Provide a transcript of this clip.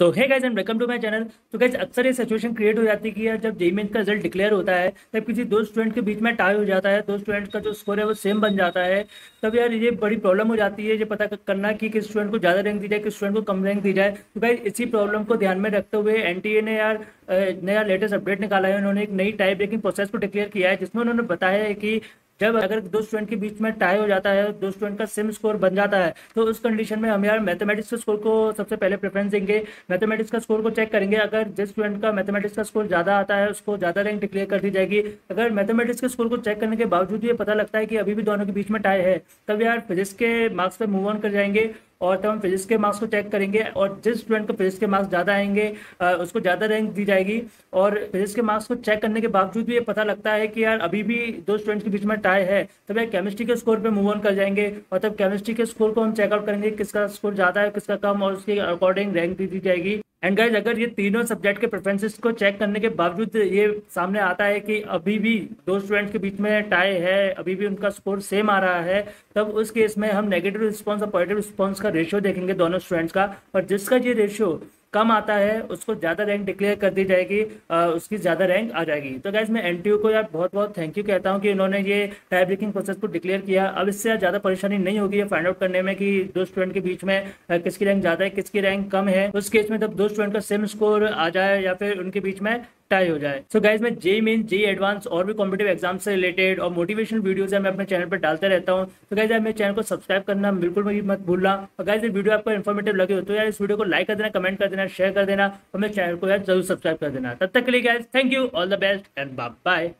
सो है guys and welcome to my channel तो guys अक्सर ये सिचुएशन क्रिएट हो जाती है कि जब जेई मेन का रिज़ल्ट डिक्लेयर होता है, तब किसी दो स्टूडेंट के बीच में टाई हो जाता है, दो स्टूडेंट का जो स्कोर है वो सेम बन जाता है। तब यार ये बड़ी प्रॉब्लम हो जाती है, ये पता करना कि किस स्टूडेंट को ज़्यादा रैंक दी जाए, किस स्टूडेंट को कम रैंक दी जाए। तो गाइज़ इसी प्रॉब्लम को ध्यान में रखते हुए एनटीए ने यार नया लेटेस्ट अपडेट निकाला है। उन्होंने एक नई टाइप ब्रेकिंग प्रोसेस को डिक्लेयर किया है, जिसमें उन्होंने बताया है कि जब अगर दो स्टूडेंट के बीच में टाई हो जाता है, दो स्टूडेंट का सेम स्कोर बन जाता है तो उस कंडीशन में हम यार मैथमेटिक्स के स्कोर को सबसे पहले प्रेफरेंस देंगे। मैथमेटिक्स का स्कोर को चेक करेंगे। अगर जिस स्टूडेंट का मैथमेटिक्स का स्कोर ज़्यादा आता है, उसको ज़्यादा रैंक डिक्लेयर कर दी जाएगी। अगर मैथमेटिक्स के स्कोर को चेक करने के बावजूद ये पता लगता है कि अभी भी दोनों के बीच में टाई है, तब यार फिजिक्स के मार्क्स पर मूव ऑन कर जाएँगे। और तब हम फिजिक्स के मार्क्स को चेक करेंगे और जिस स्टूडेंट को फिजिक्स के मार्क्स ज़्यादा आएँगे उसको ज़्यादा रैंक दी जाएगी। और फिजिक्स के मार्क्स को चेक करने के बावजूद भी ये पता लगता है कि यार अभी भी दो स्टूडेंट्स के बीच में टाई है तब यार केमिस्ट्री के स्कोर पर मूव ऑन कर जाएँगे और तब केमिस्ट्री के स्कोर को हम चेकआउट करेंगे किसका स्कोर ज़्यादा है किसका कम और उसके अकॉर्डिंग रैंक दी, दी जाएगी। एंड गाइज़ अगर ये तीनों सब्जेक्ट के प्रेफरेंसेस को चेक करने के बावजूद ये सामने आता है कि अभी भी दो स्टूडेंट्स के बीच में टाई है, अभी भी उनका स्कोर सेम आ रहा है, तब उस केस में हम नेगेटिव रिस्पॉन्स और पॉजिटिव रिस्पॉन्स का रेशियो देखेंगे दोनों स्टूडेंट्स का। और जिसका ये रेशियो कम आता है, उसको ज़्यादा रैंक डिक्लेयर कर दी जाएगी उसकी ज़्यादा रैंक आ जाएगी। तो गैस मैं एन को यार बहुत बहुत थैंक यू कहता हूँ कि इन्होंने ये टाइप ब्रेकिंग प्रोसेस को डिक्लेयर किया। अब इससे ज़्यादा परेशानी नहीं होगी ये फाइंड आउट करने में कि दो स्टूडेंट के बीच में किसकी रैंक ज़्यादा है, किसकी रैंक कम है। उस केस में जब दो स्टूडेंट का सेम स्कोर आ जाए या फिर उनके बीच में टाई हो जाए। सो गाइज़ मैं जे मेन जे एडवांस और भी कॉम्पिटिव एग्ज़ाम से रिलेटेड और मोटिवेशन वीडियोज़ है, मैं अपने चैनल पर डालते रहता हूँ। तो गाइज़ मेरे चैनल को सब्सक्राइब करना बिल्कुल भी मत भूलना। और गाइज़ वीडियो आपको इन्फॉर्मेटिव लगे हो तो यार इस वीडियो को लाइक कर देना कमेंट कर देना शेयर कर देना और मेरे चैनल को यार ज़रूर सब्सक्राइब कर देना। तब तक के लिए guys thank you all the best and bye